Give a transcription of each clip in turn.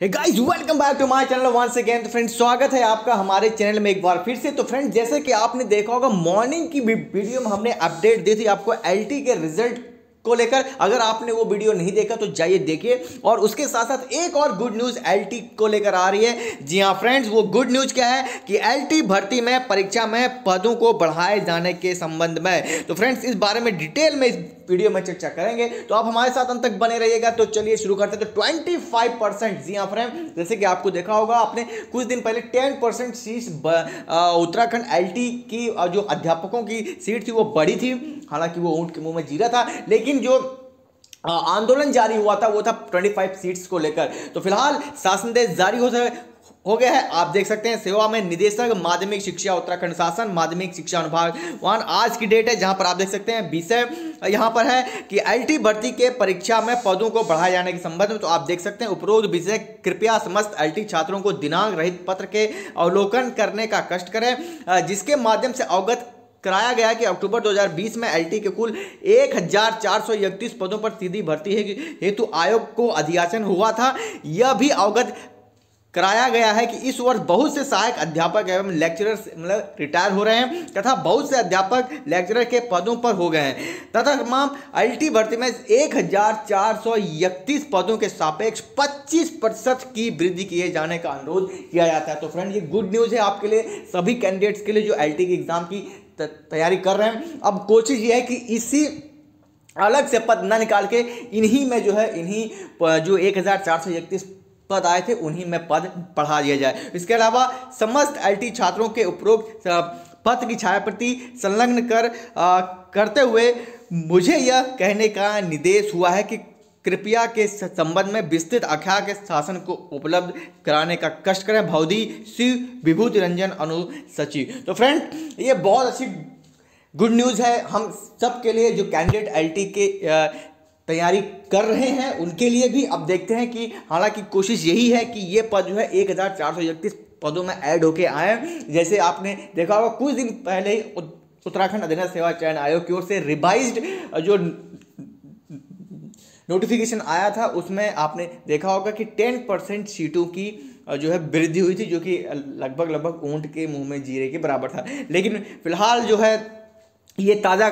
Hey guys welcome back to my channel once again तो friends स्वागत है आपका हमारे चैनल में एक बार फिर से। तो फ्रेंड्स जैसे कि आपने देखा होगा मॉर्निंग की वीडियो में हमने अपडेट दी थी आपको एलटी के रिज़ल्ट को लेकर अगर आपने वो वीडियो नहीं देखा तो जाइए देखिए। और उसके साथ साथ एक और गुड न्यूज़ एलटी को लेकर आ रही है। जी हाँ फ्रेंड्स वो गुड न्यूज़ क्या है कि एलटी भर्ती में, परीक्षा में पदों को बढ़ाए जाने के संबंध में। तो फ्रेंड्स इस बारे में डिटेल में इस वीडियो में चर्चा करेंगे। तो आप हमारे साथ अंत तक बने रहिएगा। तो चलिए शुरू करते हैं। तो 25 परसेंट जी हाँ फ्रेंड जैसे कि आपको देखा होगा, आपने कुछ दिन पहले 10 परसेंट सीट उत्तराखंड एलटी की जो अध्यापकों की सीट थी, वो बड़ी थी। हालाँकि वो ऊँट के मुँह में जीरा था, लेकिन जो आंदोलन जारी हुआ था, वो था 25 सीट्स को लेकर। तो फ़िलहाल शासन देश जारी हो हो गया है। आप देख सकते हैं, सेवा में निदेशक, माध्यमिक शिक्षा, उत्तराखंड शासन, माध्यमिक शिक्षा अनुभाग। वन आज की डेट है, जहाँ पर आप देख सकते हैं, विषय यहाँ पर है कि एलटी भर्ती के परीक्षा में पदों को बढ़ाए जाने के संबंध में तो आप देख सकते हैं उपरोक्त विषय, कृपया समस्त एलटी छात्रों को दिनांक रहित पत्र के अवलोकन करने का कष्ट करें जिसके माध्यम से अवगत कराया गया कि अक्टूबर 2020 में एलटी के कुल एक हज़ार चार सौ इकतीस पदों पर सीधी भर्ती हेतु आयोग को अधियासन हुआ था। यह भी अवगत कराया गया है कि इस वर्ष बहुत से सहायक अध्यापक एवं लेक्चरर मतलब रिटायर हो रहे हैं तथा बहुत से अध्यापक लेक्चरर के पदों पर हो गए हैं। तथा तमाम अल्टी भर्ती में एक हज़ार चार सौ इकतीस पदों के सापेक्ष 25 प्रतिशत की वृद्धि किए जाने का अनुरोध किया जाता है। तो फ्रेंड ये गुड न्यूज़ है आपके लिए, सभी कैंडिडेट्स के लिए जो एल की एग्ज़ाम की तैयारी कर रहे हैं। अब कोशिश ये है कि इसी अलग से पद न निकाल के इन्हीं में जो है, इन्हीं जो एक हज़ार चार सौ इकतीस पद आए थे उन्हीं में पद बढ़ा दिया जाए। इसके अलावा समस्त एलटी छात्रों के उपरोक्त पद की छाया प्रति संलग्न कर आ, करते हुए मुझे यह कहने का निर्देश हुआ है कि कृपया के संबंध में विस्तृत आख्या के शासन को उपलब्ध कराने का कष्ट करें। भौदी शिव विभूति रंजन अनु सचिव। तो फ्रेंड ये बहुत अच्छी गुड न्यूज़ है। हम सब के लिए जो कैंडिडेट एलटी के तैयारी कर रहे हैं, उनके लिए भी अब देखते हैं कि हालाँकि कोशिश यही है कि ये पद जो है एक हज़ार चार सौ इकतीस पदों में ऐड होके आए। जैसे आपने देखा होगा, कुछ दिन पहले ही उत्तराखंड अधीनस्थ सेवा चयन आयोग की ओर से रिवाइज्ड जो नोटिफिकेशन आया था, उसमें आपने देखा होगा कि टेन परसेंट सीटों की जो है वृद्धि हुई थी, जो कि लगभग लगभग ऊँट के मुँह में जीरे के बराबर था। लेकिन फ़िलहाल जो है, ये ताज़ा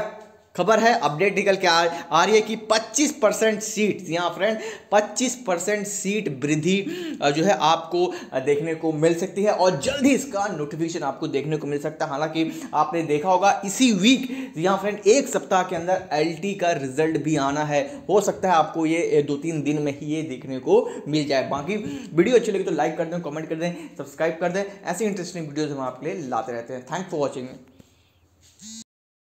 खबर है अपडेट निकल के आ, आ रही है कि 25 परसेंट सीट यहाँ फ्रेंड 25 परसेंट सीट वृद्धि जो है आपको देखने को मिल सकती है और जल्द ही इसका नोटिफिकेशन आपको देखने को मिल सकता है। हालाँकि आपने देखा होगा इसी वीक यहाँ फ्रेंड एक सप्ताह के अंदर एलटी का रिज़ल्ट भी आना है। हो सकता है आपको ये दो तीन दिन में ही ये देखने को मिल जाए। बाकी वीडियो अच्छी लगी तो लाइक कर दें कमेंट कर दें सब्सक्राइब कर दें। ऐसी इंटरेस्टिंग वीडियोज़ हम आपके लिए लाते रहते हैं। Thank for watching